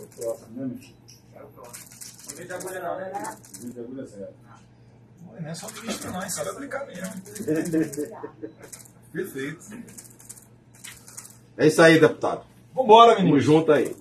O próximo, né, Michel? É o próximo. Não tem de agulha não, né? Muita agulha certo. Ah. Não é só ministro não, é só aplicar mesmo. Perfeito. É isso aí, deputado. Vambora, menino. Tamo junto aí.